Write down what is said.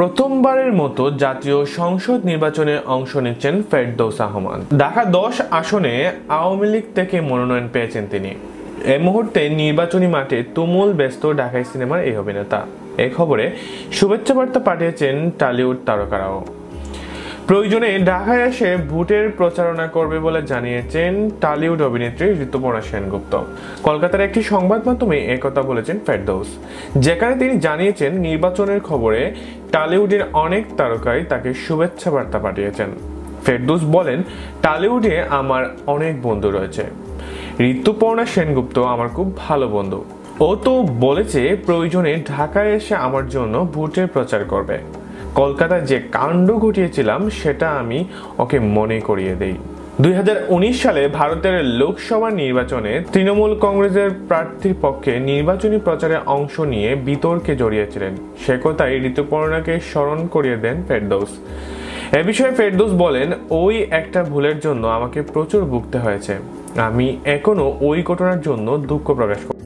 প্রথমবারের মতো জাতীয় সংসদ নির্বাচনে অংশ নিচ্ছেন ফেরদৌস আহমান ঢাকা দশ আসনে আওয়ামী লীগ থেকে মনোনয়ন পেয়েছেন তিনি। এ মুহূর্তে নির্বাচনী মাঠে তুমুল ব্যস্ত ঢাকাই সিনেমার এই অভিনেতা। এ খবরে শুভেচ্ছা বার্তা পাঠিয়েছেন টালিউড তারকারাও। প্রয়োজনে ঢাকায় এসে ভোটের প্রচারণা করবে বলে জানিয়েছেন টালিউড অভিনেত্রী ঋতুপর্ণা সেনগুপ্ত। কলকাতার একটি সংবাদ মাধ্যমে একথা বলেছেন ফেরদৌস। যেখানে তিনি জানিয়েছেন, নির্বাচনের খবরে টালিউডের অনেক তারকাই তাকে শুভেচ্ছা বার্তা পাঠিয়েছেন। ফেরদৌস বলেন, টালিউডে আমার অনেক বন্ধু রয়েছে। ঋতুপর্ণা সেনগুপ্ত আমার খুব ভালো বন্ধু। ও তো বলেছে, প্রয়োজনে ঢাকায় এসে আমার জন্য ভোটের প্রচার করবে। কলকাতায় যে কাণ্ড ঘটিয়েছিলাম, সেটা আমি ওকে মনে করিয়ে দেই। দুই হাজার উনিশ সালে ভারতের লোকসভা নির্বাচনে তৃণমূল কংগ্রেসের প্রার্থীর পক্ষে নির্বাচনী প্রচারে অংশ নিয়ে বিতর্কে জড়িয়েছিলেন। সে কথাই ঋতুপর্ণাকে স্মরণ করিয়ে দেন ফেরদৌস। এ বিষয়ে ফেরদৌস বলেন, ওই একটা ভুলের জন্য আমাকে প্রচুর ভুগতে হয়েছে। আমি এখনও ওই ঘটনার জন্য দুঃখ প্রকাশ করি